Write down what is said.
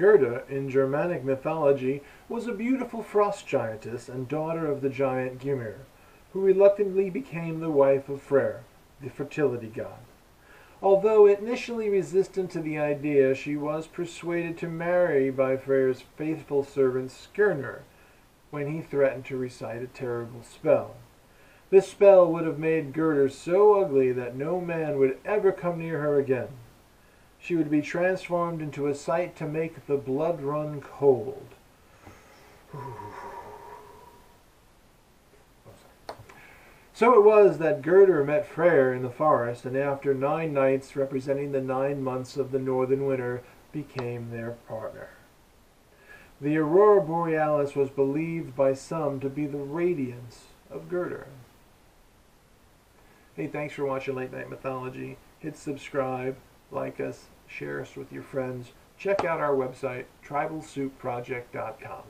Gerda, in Germanic mythology, was a beautiful frost giantess and daughter of the giant Gymir, who reluctantly became the wife of Freyr, the fertility god. Although initially resistant to the idea, she was persuaded to marry by Freyr's faithful servant Skirnir when he threatened to recite a terrible spell. This spell would have made Gerda so ugly that no man would ever come near her again. She would be transformed into a sight to make the blood run cold. So it was that Gerda met Freyr in the forest, and after nine nights, representing the nine months of the northern winter, became their partner. The aurora borealis was believed by some to be the radiance of Gerda. Hey, thanks for watching Late Night Mythology. Hit subscribe, like us, share us with your friends. Check out our website, tribalsoupproject.com.